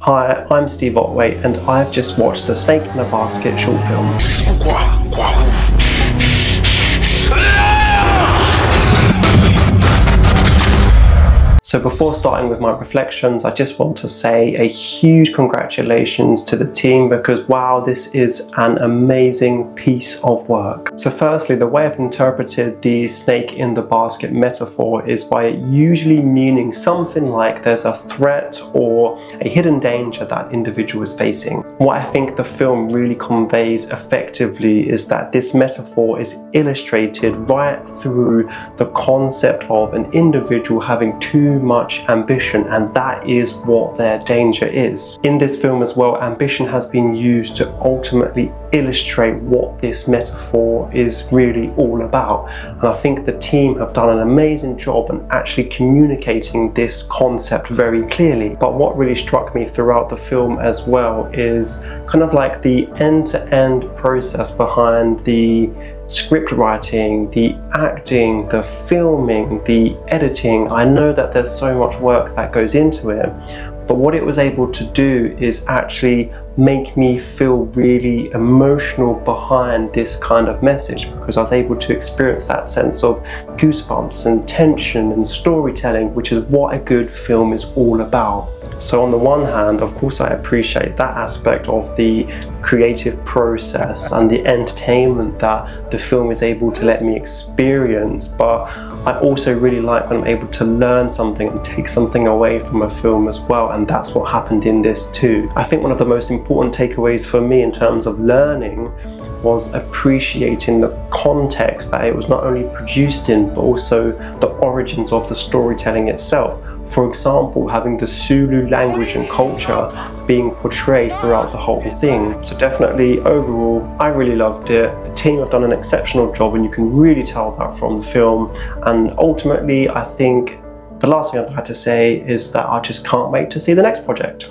Hi, I'm Steve Ottway and I've just watched the Snake in a Basket short film. So before starting with my reflections, I just want to say a huge congratulations to the team because wow, this is an amazing piece of work. So firstly, the way I've interpreted the snake in the basket metaphor is by it usually meaning something like there's a threat or a hidden danger that individual is facing. What I think the film really conveys effectively is that this metaphor is illustrated right through the concept of an individual having too much ambition and that is what their danger is. In this film as well, ambition has been used to ultimately illustrate what this metaphor is really all about. And I think the team have done an amazing job in actually communicating this concept very clearly. But what really struck me throughout the film as well is kind of like the end-to-end process behind the script writing, the acting, the filming, the editing. I know that there's so much work that goes into it, but what it was able to do is actually make me feel really emotional behind this kind of message because I was able to experience that sense of goosebumps and tension and storytelling, which is what a good film is all about. So on the one hand, of course, I appreciate that aspect of the creative process and the entertainment that the film is able to let me experience, but I also really like when I'm able to learn something and take something away from a film as well, and that's what happened in this too. I think one of the most important takeaways for me in terms of learning was appreciating the context that it was not only produced in, but also the origins of the storytelling itself. For example, having the Zulu language and culture being portrayed throughout the whole thing. So definitely overall, I really loved it. The team have done an exceptional job and you can really tell that from the film. And ultimately, I think the last thing I'd like to say is that I just can't wait to see the next project.